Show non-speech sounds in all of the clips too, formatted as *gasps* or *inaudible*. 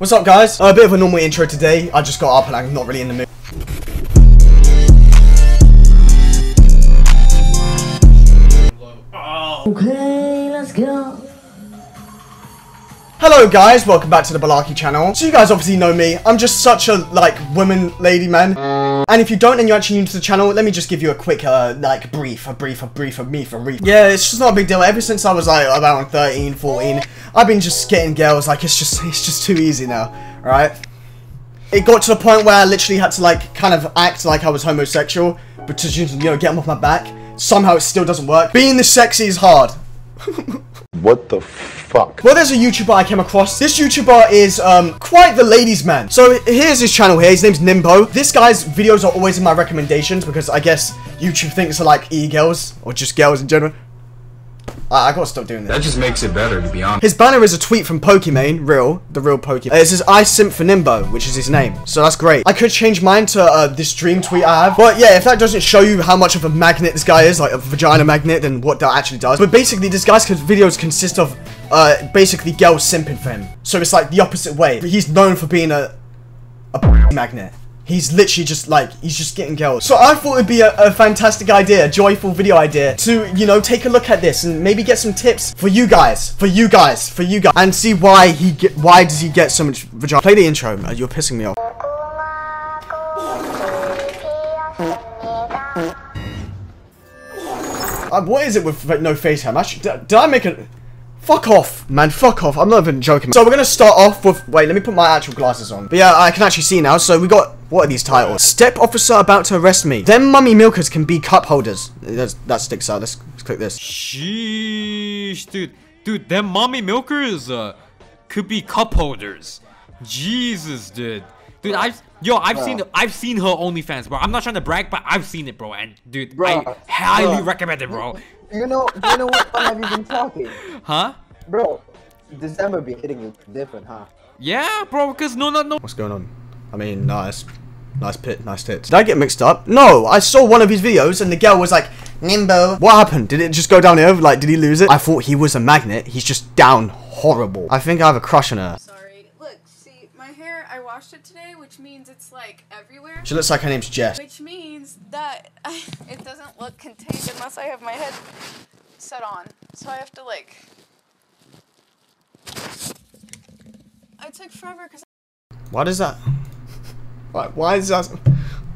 What's up, guys? a bit of a normal intro today. I just got up and I'm not really in the mood. Okay, let's go. Hello guys, welcome back to the Balarke channel. So you guys obviously know me, I'm just such a, like, woman lady man. And if you don't and you're actually new to the channel, let me just give you a quick, uh, like, brief, a brief, a brief, a me for brief. Yeah, it's just not a big deal. Ever since I was, like, about 13, 14, I've been just getting girls, like, it's just, it's just too easy now, right? It got to the point where I literally had to, like, kind of act like I was homosexual, but to, you know, get them off my back. Somehow it still doesn't work. Being this sexy is hard. *laughs* What the fuck? Well, there's a YouTuber I came across. This YouTuber is um, quite the ladies' man. So here's his channel here. His name's Nimbo. This guy's videos are always in my recommendations because I guess YouTube thinks I like e-girls or just girls in general. I, I gotta stop doing this. That just makes it better, to be honest. His banner is a tweet from Pokimane, real, the real Pokimane. It says, I simp for Nimbo, which is his name. So that's great. I could change mine to uh, this dream tweet I have. But yeah, if that doesn't show you how much of a magnet this guy is, like a vagina magnet, then what that actually does. But basically, this guy's videos consist of uh, basically girls simping for him. So it's like the opposite way. He's known for being a, a *laughs* magnet. He's literally just like, he's just getting girls. So I thought it'd be a, a, fantastic idea, a joyful video idea to, you know, take a look at this and maybe get some tips for you guys, for you guys, for you guys, and see why he get, why does he get so much vagina. Play the intro, you're pissing me off. Uh, what is it with no face cam? Actually, did, did I make a... Fuck off, man. Fuck off. I'm not even joking. So we're gonna start off with. Wait, let me put my actual glasses on. But yeah, I can actually see now. So we got. What are these titles? Step officer about to arrest me. Them mummy milkers can be cup holders. That's, that sticks out. Let's, let's click this. Sheesh, dude. Dude, them mommy milkers uh, could be cup holders. Jesus, dude. Dude, I've yo, I've bro. seen I've seen her OnlyFans, bro. I'm not trying to brag, but I've seen it, bro. And dude, bro, I highly bro. recommend it, bro. You know, you know what have you been talking? Huh? Bro, December be hitting you different, huh? Yeah, bro. Cause no, no, no. What's going on? I mean, nice, nice pit, nice tits. Did I get mixed up? No, I saw one of his videos and the girl was like, Nimbo. What happened? Did it just go down here? Like, did he lose it? I thought he was a magnet. He's just down horrible. I think I have a crush on her. Sorry. Look, see, my hair, I washed it today, which means it's like everywhere. She looks like her name's Jess. Which means that I, *laughs* it doesn't look contained unless I have my head set on. So I have to like. It took forever because. Why does that? *laughs* Why, why is that?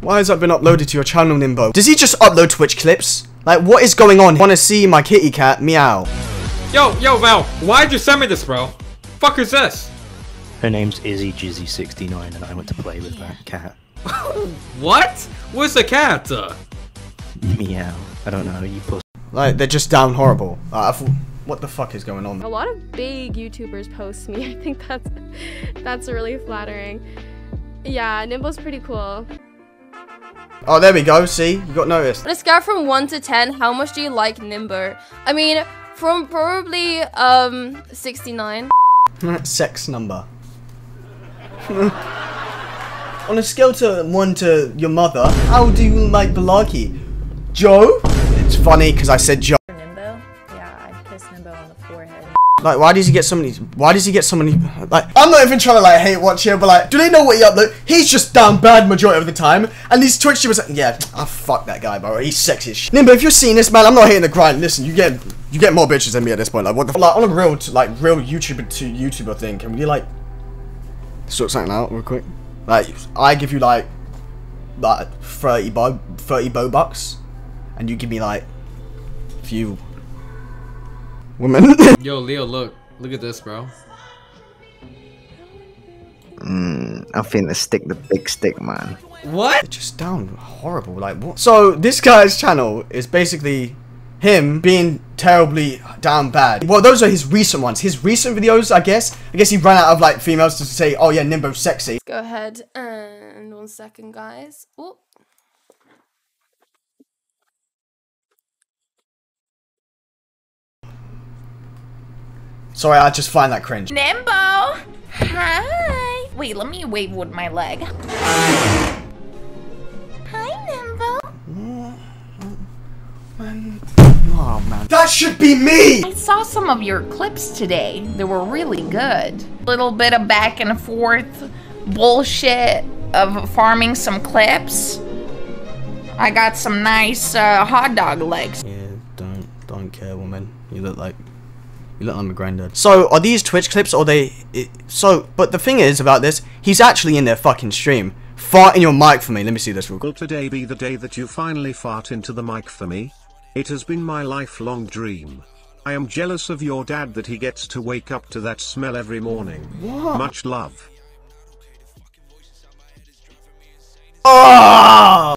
Why has that been uploaded to your channel, Nimbo? Does he just upload Twitch clips? Like, what is going on? Want to see my kitty cat meow? Yo, yo, Val, why'd you send me this, bro? Fuck is this? Her name's Izzy Jizzy69 and I went to play with that cat. *laughs* what? Where's the cat? Uh? Meow. I don't know, you puss. Like, they're just down horrible. Uh, what the fuck is going on? A lot of big YouTubers post me. *laughs* I think that's that's really flattering. Yeah, Nimbo's pretty cool. Oh, there we go. See, you got noticed. On a scale from 1 to 10, how much do you like Nimbo? I mean, from probably um 69. *laughs* Sex number. *laughs* On a scale to 1 to your mother, how do you like Balarke? Joe? It's funny because I said Joe. Like, why does he get so many? Why does he get so many? Like, I'm not even trying to like hate watch here, but like, do they know what he upload? He's just down bad majority of the time, and these Twitch streamers, like, yeah, I oh, fuck that guy, bro. He's sexy as. Nimbo, if you're seeing this, man, I'm not hitting the grind. Listen, you get you get more bitches than me at this point. Like, what the? Like, on a real, like, real YouTuber to YouTuber thing, can we like sort something out real quick? Like, I give you like, like 30 bo 30 bow bucks, and you give me like, a few women. *laughs* Yo, Leo, look, look at this, bro. Mm, I think the stick, the big stick, man. What? They're just down horrible. Like what? So this guy's channel is basically him being terribly down bad. Well, those are his recent ones. His recent videos, I guess. I guess he ran out of like females to say, oh yeah, Nimbo's sexy. Go ahead and one second, guys. Oh. Sorry, I just find that cringe. Nimbo! Hi! Wait, let me wave with my leg. Hi, Nimbo! Oh man. That should be me! I saw some of your clips today. They were really good. Little bit of back and forth bullshit of farming some clips. I got some nice uh, hot dog legs. Yeah, don't don't care, woman. You look like you look like my granddad. So are these Twitch clips or they? It, so, but the thing is about this, he's actually in their fucking stream. Fart in your mic for me. Let me see this real quick. Will today be the day that you finally fart into the mic for me? It has been my lifelong dream. I am jealous of your dad that he gets to wake up to that smell every morning. What? Much love. Oh!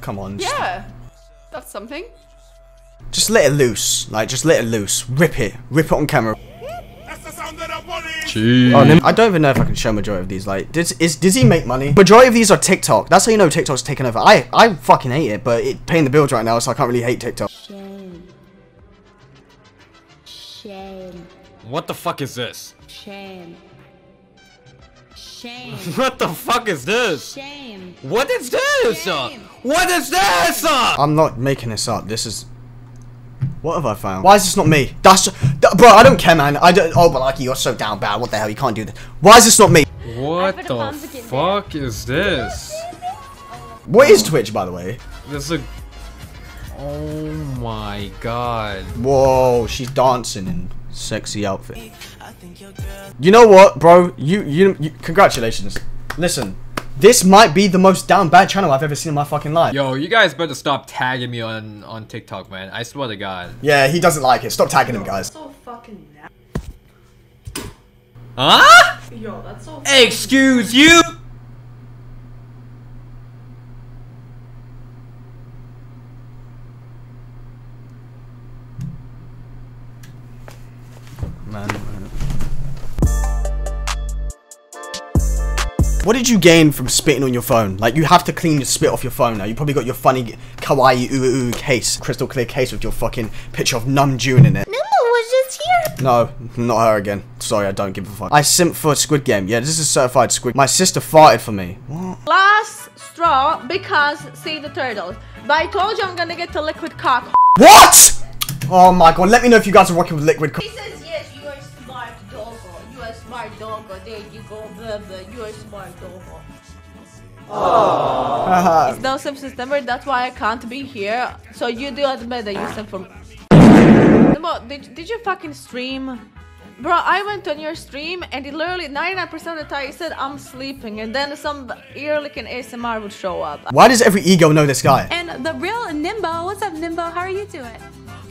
Come on. just- Yeah, that's something. Just let it loose. Like, just let it loose. Rip it. Rip it on camera. Jeez. I don't even know if I can show majority of these. Like, does is does he make money? Majority of these are TikTok. That's how you know TikTok's taken over. I I fucking hate it, but it paying the bills right now, so I can't really hate TikTok. Shame. Shame. What the fuck is this? Shame. Shame. *laughs* What the fuck is this? Shame. What is this? Uh, what is this? I'm not making this up. This is. What have I found? Why is this not me? That's th- bro. I don't care, man. I don't. Oh, but like you're so down bad. What the hell? You can't do this. Why is this not me? What the fuck is this? What is Twitch, by the way? This is a. Oh my god. Whoa, she's dancing in sexy outfit. You know what, bro? You, you, you congratulations. Listen, this might be the most down bad channel I've ever seen in my fucking life. Yo, you guys better stop tagging me on on TikTok, man. I swear to God. Yeah, he doesn't like it. Stop tagging him, guys. So fucking. Huh? Yo, that's so. Excuse you? What did you gain from spitting on your phone? Like, you have to clean your spit off your phone now. You probably got your funny kawaii ooh ooh case, crystal clear case with your fucking picture of Num June in it. Nimble was just here. No, not her again. Sorry, I don't give a fuck. I simp for Squid Game. Yeah, this is a certified Squid. My sister farted for me. What? Last straw because see the turtles. But I told you I'm gonna get the liquid cock. What? Oh my god, let me know if you guys are working with liquid. Co- He says yes, you are smart doggo. You are smart doggo. There you go, blah, blah. You are smart doggo. It's no Sim September, that's why I can't be here. So you do admit that you sent for Nemo, did, did you fucking stream? Bro, I went on your stream and it literally 99% of the time you said I'm sleeping and then some ear licking ASMR would show up. Why does every ego know this guy? And the real Nimbo, what's up Nimbo? How are you doing?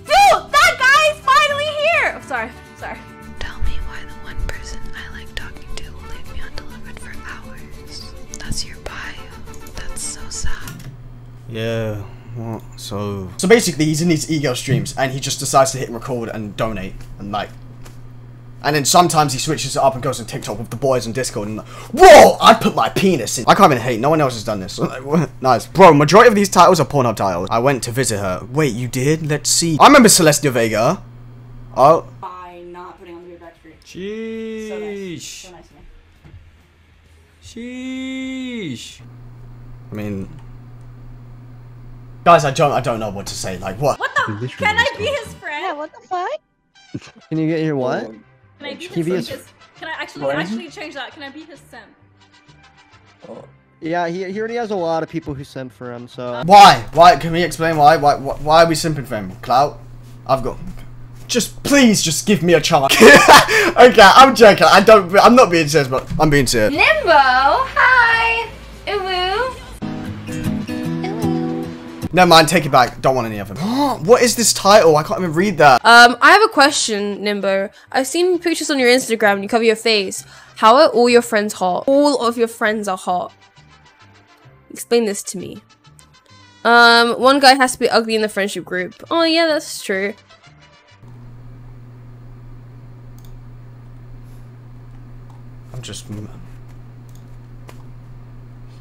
Dude, that guy is finally here! I'm sorry, sorry. Yeah. What? So. So basically, he's in these ego streams and he just decides to hit record and donate and like. And then sometimes he switches it up and goes on TikTok with the boys on Discord and like, whoa, I put my penis in. I can't even hate. No one else has done this. *laughs* nice, bro. Majority of these titles are Pornhub titles. I went to visit her. Wait, you did? Let's see. I remember Celestia Vega. Oh, By not putting on the weird backstreet. Sheesh. nice of me. Sheesh. I mean, guys, I don't, I don't know what to say. Like, what? What the? Can I be his friend? Yeah, what the fuck? *laughs* Can you get your what? Can I be his, be his- his Can I actually What? actually change that? Can I be his sim? Oh. Yeah, he, he already has a lot of people who send for him, so. Why? Why? Can we explain why? Why? Why, why are we simping for him? Clout? I've got. Just please, just give me a chance. *laughs* okay, I'm joking. I don't. I'm not being serious, but I'm being serious. Nimbo, hi. Never mind. Take it back. Don't want any of them. *gasps* what is this title? I can't even read that. Um, I have a question, Nimbo. I've seen pictures on your Instagram. You cover your face. How are all your friends hot? All of your friends are hot. Explain this to me. Um, one guy has to be ugly in the friendship group. Oh yeah, that's true. I'm just. You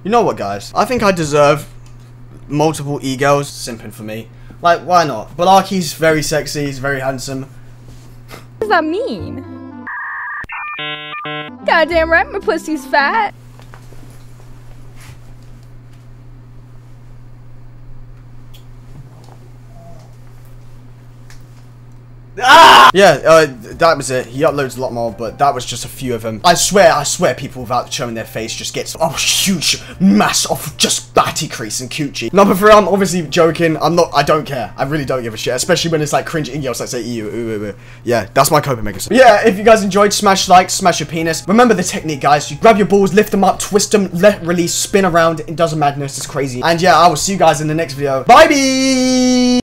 know what, guys? I think I deserve multiple egos simping for me. Like, why not? Balarke's very sexy. He's very handsome. What does that mean? Goddamn right, my pussy's fat. Ah! Yeah, uh, that was it. He uploads a lot more, but that was just a few of them. I swear, I swear people without showing their face just gets a huge mass of just batty crease and coochie. Number three, I'm obviously joking. I'm not, I don't care. I really don't give a shit, especially when it's like cringe girls that say ew, ooh, ooh, ooh. Yeah, that's my coping mechanism. Yeah, if you guys enjoyed, smash like, smash your penis. Remember the technique, guys. You grab your balls, lift them up, twist them, let release, spin around. It does a madness. It's crazy. And yeah, I will see you guys in the next video. Bye, bye.